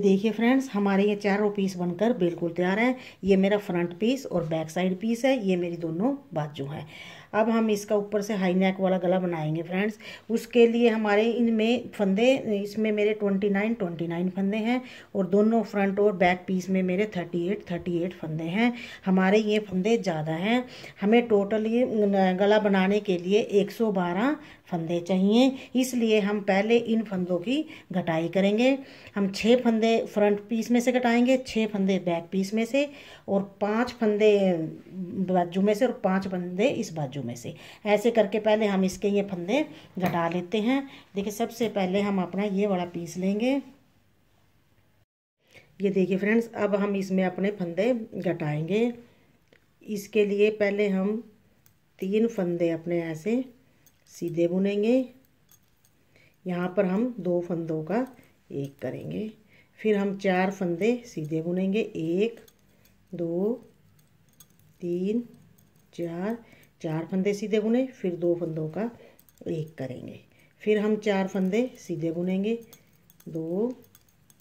देखिए फ्रेंड्स हमारे ये चारों पीस बनकर बिल्कुल तैयार है। ये मेरा फ्रंट पीस और बैक साइड पीस है। ये मेरी दोनों बाजू हैं। अब हम इसका ऊपर से हाई नेक वाला गला बनाएँगे फ्रेंड्स उसके लिए हमारे इनमें फंदे, इसमें मेरे ट्वेंटी नाइन ट्वेंटी नाइन फंदे हैं और दोनों फ्रंट और बैक पीस में मेरे थर्टी एट थर्टी एट फंदे हैं। हमारे ये फंदे ज़्यादा हैं। हमें टोटल ये गला बनाने के लिए एक सौ बारह फंदे चाहिए। इसलिए हम पहले इन फंदों की घटाई करेंगे। हम छः फंदे फ्रंट पीस में से घटाएँगे छः फंदे बैक पीस में से और पाँच फंदे बाजू में से और पाँच फंदे इस बाजू में से। ऐसे करके पहले हम इसके ये फंदे घटा लेते हैं। देखिए, सबसे पहले हम अपना ये वाला पीस लेंगे। ये देखिए फ्रेंड्स, अब हम इसमें अपने फंदे घटाएँगे। इसके लिए पहले हम तीन फंदे अपने ऐसे सीधे बुनेंगे। यहाँ पर हम दो फंदों का एक करेंगे। फिर हम चार फंदे सीधे बुनेंगे। एक, दो, तीन, चार। चार फंदे सीधे बुने, फिर दो फंदों का एक करेंगे। फिर हम चार फंदे सीधे बुनेंगे। दो,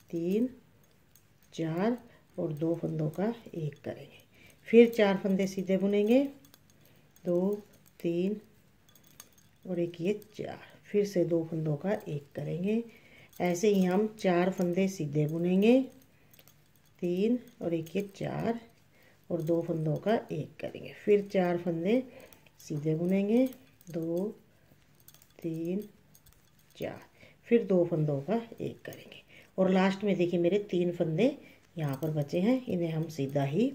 तीन, चार और दो फंदों का एक करेंगे। फिर चार फंदे सीधे बुनेंगे। दो, तीन और एक ये चार फिर से दो फंदों का एक करेंगे। ऐसे ही हम चार फंदे सीधे बुनेंगे। तीन और एक ये चार और दो फंदों का एक करेंगे। फिर चार फंदे सीधे बुनेंगे। दो, तीन, चार, फिर दो फंदों का एक करेंगे। और लास्ट में देखिए मेरे तीन फंदे यहाँ पर बचे हैं। इन्हें हम सीधा ही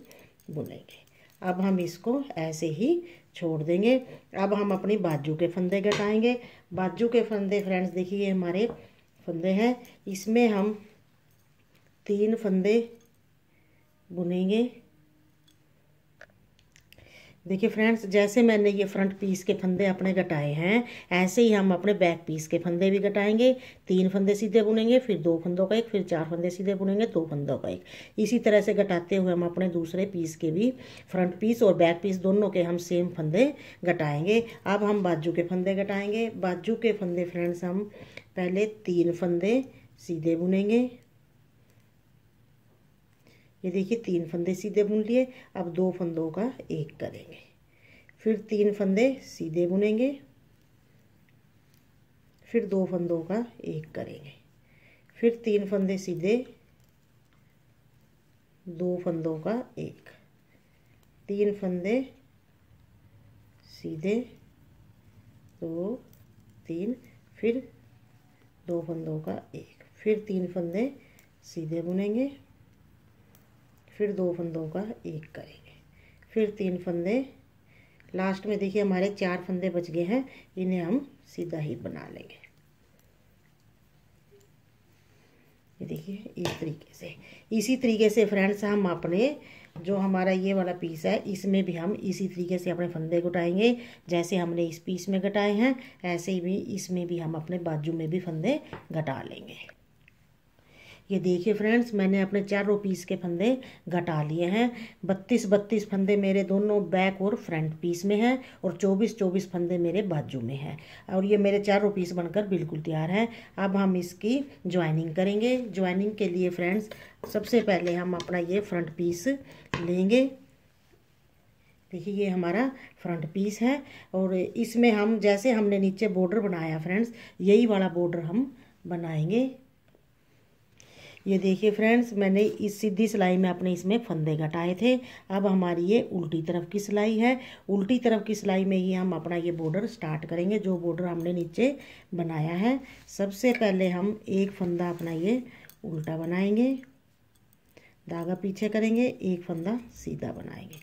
बुनेंगे। अब हम इसको ऐसे ही छोड़ देंगे। अब हम अपनी बाजू के फंदे घटाएँगे। बाजू के फंदे फ्रेंड्स देखिए हमारे फंदे हैं। इसमें हम तीन फंदे बुनेंगे। देखिए फ्रेंड्स जैसे मैंने ये फ्रंट पीस के फंदे अपने घटाए हैं, ऐसे ही हम अपने बैक पीस के फंदे भी घटाएँगे। तीन फंदे सीधे बुनेंगे, फिर दो फंदों का एक, फिर चार फंदे सीधे बुनेंगे, दो फंदों का एक। इसी तरह से घटाते हुए हम अपने दूसरे पीस के भी फ्रंट पीस और बैक पीस दोनों के हम सेम फंदे घटाएँगे। अब हम बाजू के फंदे घटाएँगे। बाजू के फंदे फ्रेंड्स हम पहले तीन फंदे सीधे बुनेंगे। ये देखिए, तीन फंदे सीधे बुन लिए। अब दो फंदों का एक करेंगे। फिर तीन फंदे सीधे बुनेंगे। फिर दो फंदों का एक करेंगे। फिर तीन फंदे सीधे, दो फंदों का एक। तीन फंदे सीधे, दो, तीन, फिर दो फंदों का एक। फिर तीन फंदे सीधे बुनेंगे। फिर दो फंदों का एक करेंगे। फिर तीन फंदे। लास्ट में देखिए हमारे चार फंदे बच गए हैं, इन्हें हम सीधा ही बना लेंगे। ये देखिए, इस तरीके से। इसी तरीके से फ्रेंड्स हम अपने जो हमारा ये वाला पीस है, इसमें भी हम इसी तरीके से अपने फंदे घटाएँगे, जैसे हमने इस पीस में घटाए हैं, ऐसे ही भी इसमें भी हम अपने बाजू में भी फंदे घटा लेंगे। ये देखिए फ्रेंड्स मैंने अपने चारों पीस के फंदे घटा लिए हैं। बत्तीस बत्तीस फंदे मेरे दोनों बैक और फ्रंट पीस में हैं और चौबीस चौबीस फंदे मेरे बाजू में हैं। और ये मेरे चारों पीस बनकर बिल्कुल तैयार हैं। अब हम इसकी ज्वाइनिंग करेंगे। ज्वाइनिंग के लिए फ्रेंड्स सबसे पहले हम अपना ये फ्रंट पीस लेंगे। देखिए, ये हमारा फ्रंट पीस है और इसमें हम, जैसे हमने नीचे बॉर्डर बनाया फ्रेंड्स यही वाला बॉर्डर हम बनाएँगे। ये देखिए फ्रेंड्स मैंने इस सीधी सिलाई में अपने इसमें फंदे घटाए थे। अब हमारी ये उल्टी तरफ़ की सिलाई है। उल्टी तरफ़ की सिलाई में ही हम अपना ये बॉर्डर स्टार्ट करेंगे, जो बॉर्डर हमने नीचे बनाया है। सबसे पहले हम एक फंदा अपना ये उल्टा बनाएँगे। धागा पीछे करेंगे, एक फंदा सीधा बनाएँगे।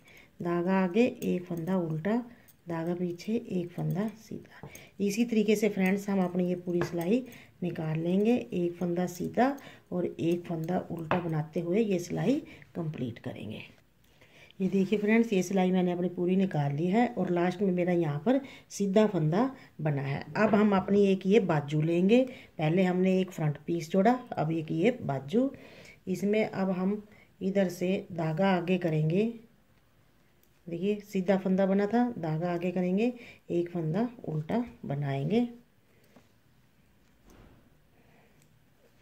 धागा आगे, एक फंदा उल्टा। धागा पीछे, एक फंदा सीधा। इसी तरीके से फ्रेंड्स हम अपनी ये पूरी सिलाई निकाल लेंगे। एक फंदा सीधा और एक फंदा उल्टा बनाते हुए ये सिलाई कंप्लीट करेंगे। ये देखिए फ्रेंड्स, ये सिलाई मैंने अपनी पूरी निकाल ली है और लास्ट में मेरा यहाँ पर सीधा फंदा बना है। अब हम अपनी एक ये बाजू लेंगे। पहले हमने एक फ्रंट पीस जोड़ा, अब एक ये बाजू। इसमें अब हम इधर से धागा आगे करेंगे। देखिए, सीधा फंदा बना था, धागा आगे करेंगे, एक फंदा उल्टा बनाएँगे।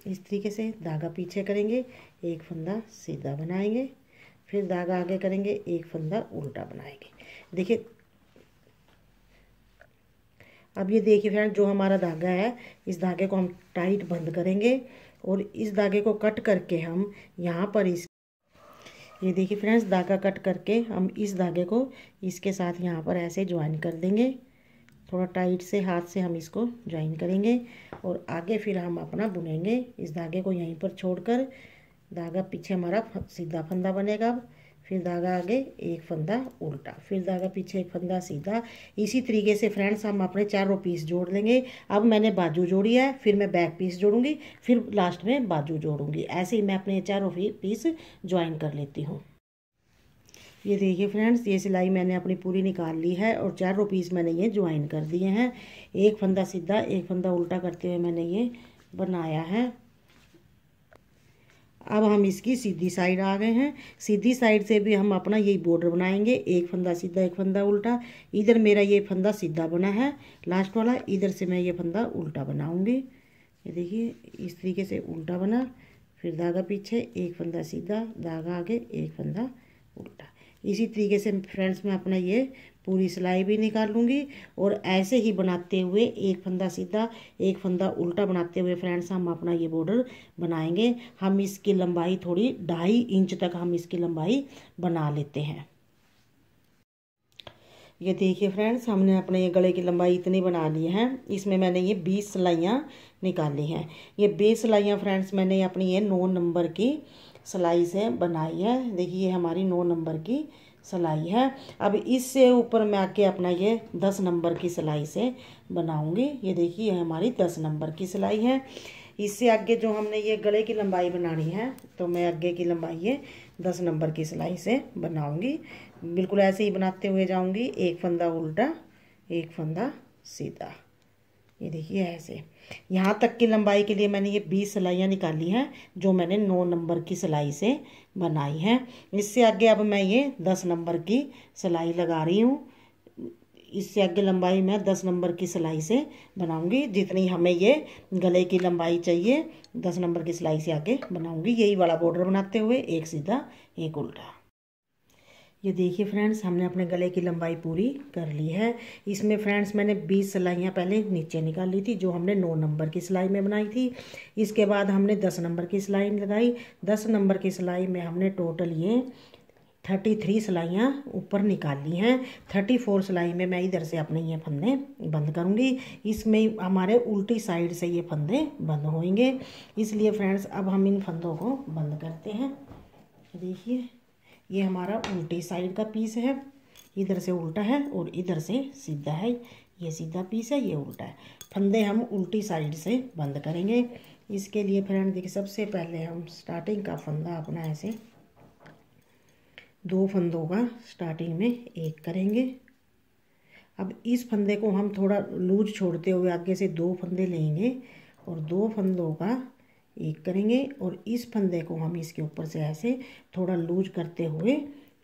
इस तरीके से धागा पीछे करेंगे, एक फंदा सीधा बनाएँगे, फिर धागा आगे करेंगे, एक फंदा उल्टा बनाएँगे। देखिए, अब ये देखिए फ्रेंड जो हमारा धागा है, इस धागे को हम टाइट बंद करेंगे और इस धागे को कट करके हम यहाँ पर इस, ये देखिए फ्रेंड्स, धागा कट करके हम इस धागे को इसके साथ यहाँ पर ऐसे ज्वाइन कर देंगे। थोड़ा टाइट से हाथ से हम इसको ज्वाइन करेंगे और आगे फिर हम अपना बुनेंगे। इस धागे को यहीं पर छोड़कर धागा पीछे हमारा सीधा फंदा बनेगा अब। फिर धागा आगे एक फंदा उल्टा, फिर धागा पीछे एक फंदा सीधा। इसी तरीके से फ्रेंड्स हम अपने चारों पीस जोड़ लेंगे अब मैंने बाजू जोड़ी है, फिर मैं बैक पीस जोड़ूँगी, फिर लास्ट में बाजू जोड़ूँगी। ऐसे ही मैं अपने चारों पीस ज्वाइन कर लेती हूँ। ये देखिए फ्रेंड्स, ये सिलाई मैंने अपनी पूरी निकाल ली है और चारों पीस मैंने ये ज्वाइन कर दिए हैं। एक फंदा सीधा, एक फंदा उल्टा करते हुए मैंने ये बनाया है। अब हम इसकी सीधी साइड आ गए हैं। सीधी साइड से भी हम अपना यही बॉर्डर बनाएँगे। एक फंदा सीधा, एक फंदा उल्टा। इधर मेरा ये फंदा सीधा बना है। लास्ट वाला, इधर से मैं ये फंदा उल्टा बनाऊँगी। ये देखिए, इस तरीके से उल्टा बना। फिर धागा पीछे, एक फंदा सीधा, धागा आगे, एक फंदा उल्टा। इसी तरीके से फ्रेंड्स मैं अपना ये पूरी सिलाई भी निकाल लूँगी और ऐसे ही बनाते हुए एक फंदा सीधा, एक फंदा उल्टा बनाते हुए फ्रेंड्स हम अपना ये बॉर्डर बनाएँगे। हम इसकी लंबाई थोड़ी ढाई इंच तक हम इसकी लंबाई बना लेते हैं। ये देखिए फ्रेंड्स हमने अपने ये गले की लंबाई इतनी बना ली है। इसमें मैंने ये बीस सिलाइयाँ निकाली हैं। ये बीस सिलाइयाँ फ्रेंड्स मैंने अपनी ये नौ नंबर की सिलाई से बनाई है। देखिए, ये हमारी नौ नंबर की सिलाई है। अब इससे ऊपर मैं आके अपना ये दस नंबर की सिलाई से बनाऊँगी। ये देखिए, ये हमारी दस नंबर की सिलाई है। इससे आगे जो हमने ये गले की लंबाई बनानी है तो मैं आगे की लंबाई ये दस नंबर की सिलाई से बनाऊँगी। बिल्कुल ऐसे ही बनाते हुए जाऊँगी। एक फंदा उल्टा, एक फंदा सीधा। ये देखिए ऐसे। यहाँ तक की लंबाई के लिए मैंने ये बीस सिलाइयाँ निकाली हैं, जो मैंने नौ नंबर की सिलाई से बनाई हैं। इससे आगे अब मैं ये दस नंबर की सिलाई लगा रही हूँ। इससे आगे लंबाई मैं दस नंबर की सिलाई से बनाऊँगी। जितनी हमें ये गले की लंबाई चाहिए, दस नंबर की सिलाई से आगे बनाऊँगी। यही वाला बॉर्डर बनाते हुए एक सीधा, एक उल्टा। ये देखिए फ्रेंड्स हमने अपने गले की लंबाई पूरी कर ली है। इसमें फ्रेंड्स मैंने 20 सिलाइयाँ पहले नीचे निकाल ली थी, जो हमने 9 नंबर की सिलाई में बनाई थी। इसके बाद हमने 10 नंबर की सिलाई लगाई। 10 नंबर की सिलाई में हमने टोटल ये 33 सिलाइयाँ ऊपर निकाल ली हैं। 34 सिलाई में मैं इधर से अपने ये फंदे बंद करूँगी। इसमें हमारे उल्टी साइड से ये फंदे बंद होंगे। इसलिए फ्रेंड्स अब हम इन फंदों को बंद करते हैं। देखिए। ये हमारा उल्टी साइड का पीस है। इधर से उल्टा है और इधर से सीधा है। ये सीधा पीस है, ये उल्टा है। फंदे हम उल्टी साइड से बंद करेंगे। इसके लिए फ्रेंड देखिए, सबसे पहले हम स्टार्टिंग का फंदा अपना ऐसे दो फंदों का स्टार्टिंग में एक करेंगे। अब इस फंदे को हम थोड़ा लूज छोड़ते हुए आगे से दो फंदे लेंगे और दो फंदों का एक करेंगे और इस फंदे को हम इसके ऊपर से ऐसे थोड़ा लूज करते हुए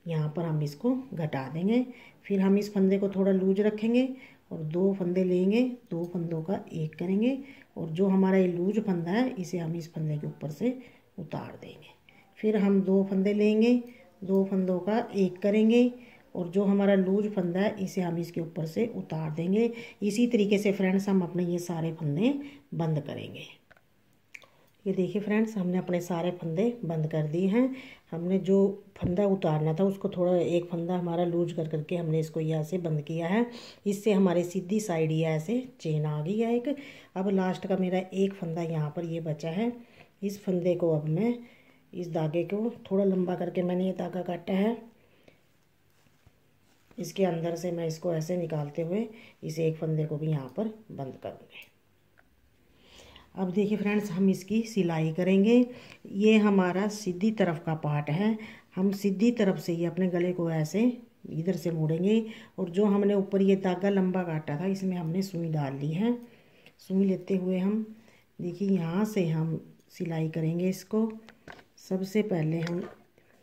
यहाँ पर हम इसको घटा देंगे। फिर हम इस फंदे को थोड़ा लूज रखेंगे और दो फंदे लेंगे, दो फंदों का एक करेंगे और जो हमारा ये लूज फंदा है, इसे हम इस फंदे के ऊपर से उतार देंगे। फिर हम दो फंदे लेंगे, दो फंदों का एक करेंगे और जो हमारा लूज फंदा है, इसे हम इसके ऊपर से उतार देंगे। इसी तरीके से फ्रेंड्स, हम अपने ये सारे फंदे बंद करेंगे। ये देखिए फ्रेंड्स हमने अपने सारे फंदे बंद कर दिए हैं। हमने जो फंदा उतारना था, उसको थोड़ा एक फंदा हमारा लूज कर करके हमने इसको यहाँ से बंद किया है। इससे हमारी सीधी साइड ही ऐसे चेन आ गई है एक। अब लास्ट का मेरा एक फंदा यहाँ पर ये बचा है। इस फंदे को अब मैं इस धागे को थोड़ा लंबा करके मैंने ये धागा काटा है। इसके अंदर से मैं इसको ऐसे निकालते हुए इस एक फंदे को भी यहाँ पर बंद करूँगी। अब देखिए फ्रेंड्स, हम इसकी सिलाई करेंगे। ये हमारा सीधी तरफ़ का पार्ट है। हम सीधी तरफ़ से ही अपने गले को ऐसे इधर से मोड़ेंगे और जो हमने ऊपर ये धागा लंबा काटा था, इसमें हमने सुई डाल ली है। सुई लेते हुए हम, देखिए यहाँ से हम सिलाई करेंगे इसको। सबसे पहले हम,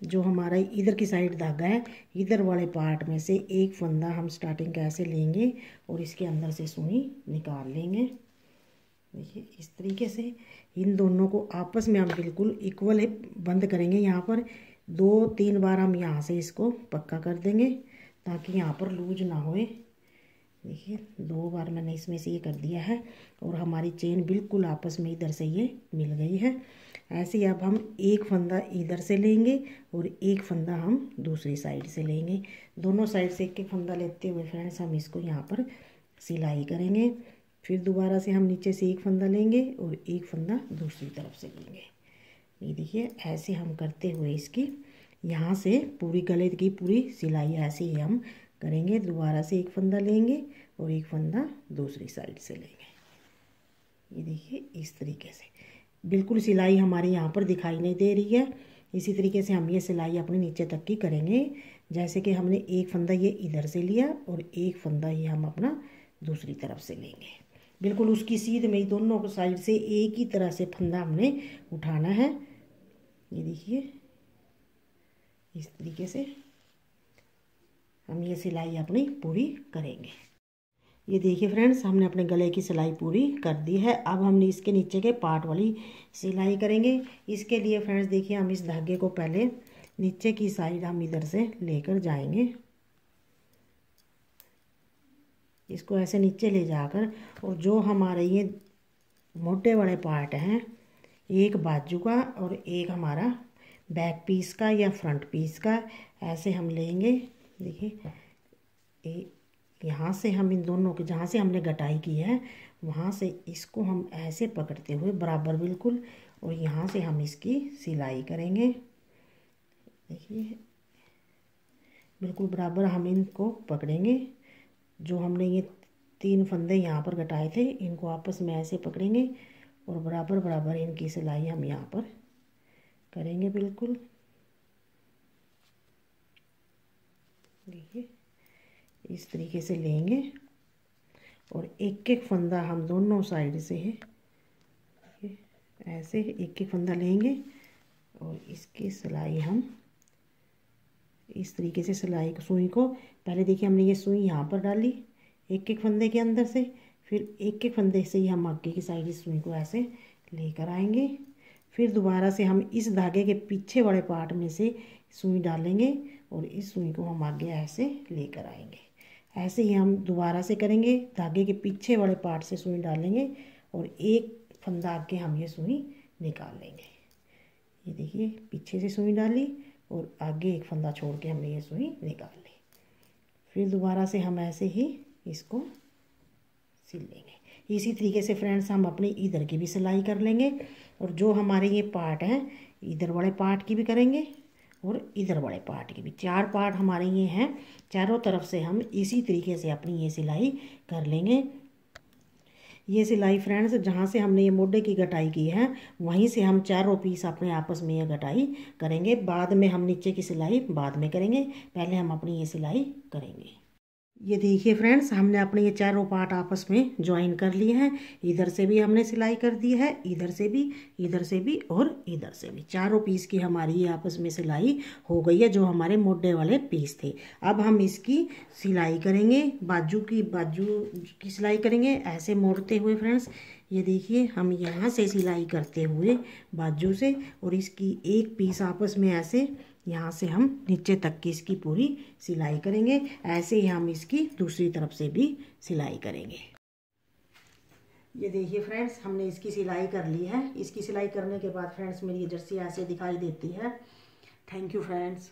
जो हमारा इधर की साइड धागा है, इधर वाले पार्ट में से एक फंदा हम स्टार्टिंग कैसे लेंगे और इसके अंदर से सुई निकाल लेंगे। देखिए, इस तरीके से इन दोनों को आपस में हम बिल्कुल इक्वल बंद करेंगे यहाँ पर। दो, तीन बार हम यहाँ से इसको पक्का कर देंगे ताकि यहाँ पर लूज ना होए। देखिए, दो बार मैंने इसमें से ये कर दिया है और हमारी चेन बिल्कुल आपस में इधर से ये मिल गई है। ऐसे ही अब हम एक फंदा इधर से लेंगे और एक फंदा हम दूसरी साइड से लेंगे। दोनों साइड से एक एक फंदा लेते हुए फ्रेंड्स, हम इसको यहाँ पर सिलाई करेंगे। फिर दोबारा से हम नीचे से एक फंदा लेंगे और एक फंदा दूसरी तरफ़ से लेंगे। ये देखिए, ऐसे हम करते हुए इसकी यहाँ से पूरी गले की पूरी सिलाई ऐसे ही हम करेंगे। दोबारा से एक फंदा लेंगे और एक फंदा दूसरी साइड से लेंगे। ये देखिए, इस तरीके से। बिल्कुल सिलाई हमारे यहाँ पर दिखाई नहीं दे रही है। इसी तरीके से हम ये सिलाई अपने नीचे तक की करेंगे। जैसे कि हमने एक फंदा ये इधर से लिया और एक फंदा ये हम अपना दूसरी तरफ़ से लेंगे। बिल्कुल उसकी सीध में ही दोनों को साइड से एक ही तरह से फंदा हमने उठाना है। ये देखिए, इस तरीके से हम ये सिलाई अपनी पूरी करेंगे। ये देखिए फ्रेंड्स, हमने अपने गले की सिलाई पूरी कर दी है। अब हमने इसके नीचे के पार्ट वाली सिलाई करेंगे। इसके लिए फ्रेंड्स, देखिए हम इस धागे को पहले नीचे की साइड हम इधर से लेकर जाएँगे। इसको ऐसे नीचे ले जाकर और जो हमारे ये मोटे बड़े पार्ट हैं, एक बाजू का और एक हमारा बैक पीस का या फ्रंट पीस का, ऐसे हम लेंगे। देखिए यहाँ से हम इन दोनों के, जहाँ से हमने गटाई की है, वहाँ से इसको हम ऐसे पकड़ते हुए बराबर बिल्कुल और यहाँ से हम इसकी सिलाई करेंगे। देखिए, बिल्कुल बराबर हम इनको पकड़ेंगे। जो हमने ये तीन फंदे यहाँ पर घटाए थे, इनको आपस में ऐसे पकड़ेंगे और बराबर बराबर इनकी सिलाई हम यहाँ पर करेंगे बिल्कुल। देखिए, इस तरीके से लेंगे और एक एक फंदा हम दोनों साइड से है। ऐसे एक एक फंदा लेंगे और इसकी सिलाई हम इस तरीके से सिलाई सुई को। पहले देखिए हमने ये सुई यहाँ पर डाली एक एक फंदे के अंदर से। फिर एक एक फंदे से ही हम आगे की साइड इस सुई को ऐसे लेकर आएँगे। फिर दोबारा से हम इस धागे के पीछे वाले पार्ट में से सुई डालेंगे और इस सुई को हम आगे ऐसे लेकर आएँगे। ऐसे ही हम दोबारा से करेंगे, धागे के पीछे वाले पार्ट से सुई डालेंगे और एक फंदा आगे हम ये सुई निकाल लेंगे। ये देखिए, पीछे से सुई डाली। और आगे एक फंदा छोड़ के हमने ये सुई निकाल ली। फिर दोबारा से हम ऐसे ही इसको सिल लेंगे। इसी तरीके से फ्रेंड्स हम अपनी इधर की भी सिलाई कर लेंगे और जो हमारे ये पार्ट हैं, इधर वाले पार्ट की भी करेंगे और इधर वाले पार्ट की भी। चार पार्ट हमारे ये हैं, चारों तरफ़ से हम इसी तरीके से अपनी ये सिलाई कर लेंगे। ये सिलाई फ्रेंड्स जहाँ से हमने ये मोडे की कटाई की है, वहीं से हम चारों पीस अपने आपस में ये कटाई करेंगे। बाद में हम नीचे की सिलाई बाद में करेंगे। पहले हम अपनी ये सिलाई करेंगे। ये देखिए फ्रेंड्स हमने अपने ये चारों पार्ट आपस में ज्वाइन कर लिए हैं। इधर से भी हमने सिलाई कर दी है, इधर से भी, इधर से भी और इधर से भी। चारों पीस की हमारी ये आपस में सिलाई हो गई है, जो हमारे मोडे वाले पीस थे। अब हम इसकी सिलाई करेंगे, बाजू की बाजू की सिलाई करेंगे। ऐसे मोड़ते हुए फ्रेंड्स ये देखिए हम यहाँ से सिलाई करते हुए बाजू से और इसकी एक पीस आपस में ऐसे यहाँ से हम नीचे तक की इसकी पूरी सिलाई करेंगे। ऐसे ही हम इसकी दूसरी तरफ़ से भी सिलाई करेंगे। ये देखिए फ्रेंड्स, हमने इसकी सिलाई कर ली है। इसकी सिलाई करने के बाद फ्रेंड्स, मेरी ये जर्सी ऐसे दिखाई देती है। Thank you friends